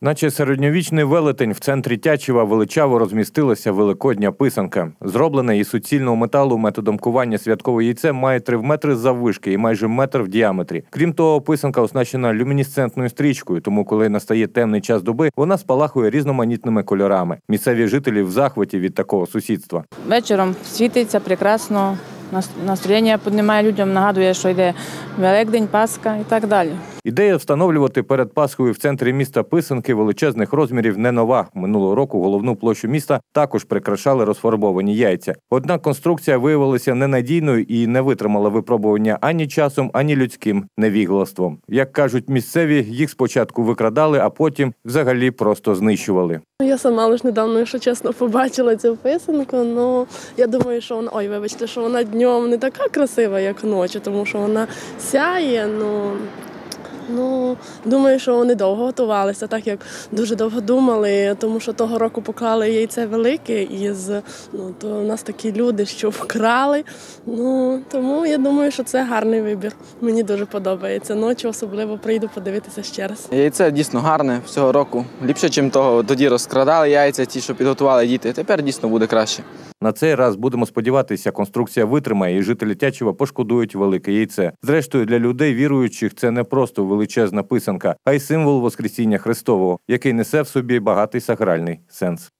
Наче середньовічний велетень в центрі Тячева величаво розмістилася великодня писанка. Зроблене із суцільного металу методом кування святкове яйце має 3 метри заввишки і майже метр в діаметрі. Крім того, писанка оснащена люмінесцентною стрічкою, тому коли настає темний час доби, вона спалахує різноманітними кольорами. Місцеві жителі в захваті від такого сусідства. Вечором світиться прекрасно, нас- настроєння піднімає людям, нагадує, що йде Великдень, Пасха і так далі. Ідея встановлювати перед Пасхою в центрі міста писанки величезних розмірів не нова. Минулого року головну площу міста також прикрашали розфарбовані яйця. Однак конструкція виявилася ненадійною і не витримала випробування ані часом, ані людським невіглаством. Як кажуть місцеві, їх спочатку викрадали, а потім взагалі просто знищували. Ну, Я сама лише недавно, якщо чесно, побачила цю писанку. Ну я думаю, що вона ой, вибачте, що вона днем не така красива, як ночі, тому що вона сяє. Ну ну думаю, що вони довго готувалися, так як дуже довго думали, тому що того року поклали яйце велике із ну то у нас такі люди, що вкрали. Ну тому я думаю, що це гарний вибір. Мені дуже подобається. Ночі особливо прийду подивитися ще раз. Яйце дійсно гарне цього року. Ліпше, ніж того. Тоді розкрадали яйця, ті, що підготували діти. Тепер дійсно буде краще. На цей раз будемо сподіватися, конструкція витримає, і жителі Тячева пошкодують велике яйце. Зрештою, для людей віруючих це не просто величезна писанка, а й символ Воскресіння Христового, який несе в собі багатий сакральний сенс.